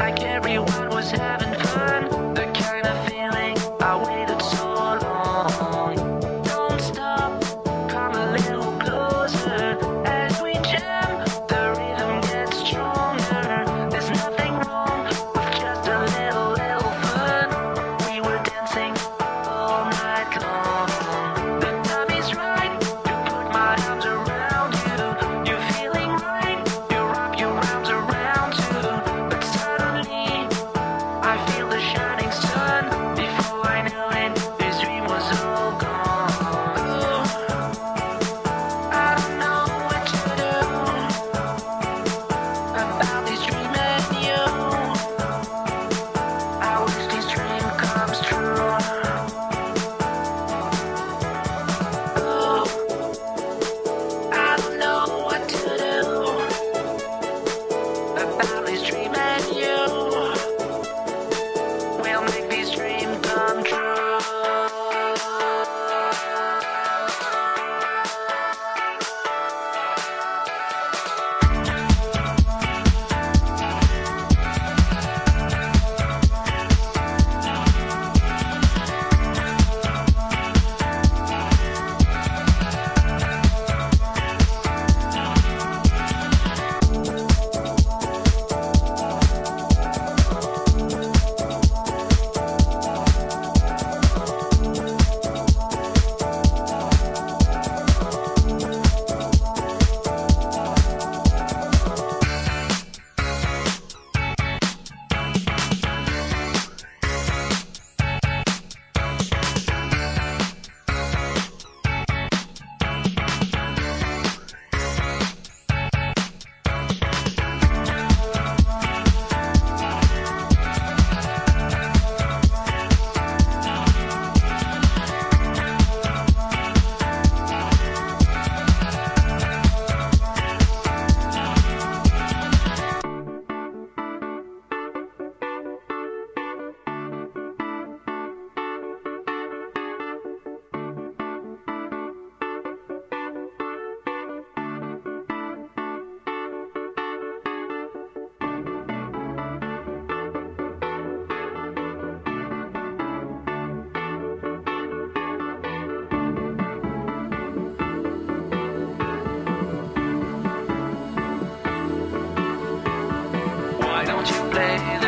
like everyone was having won't you play.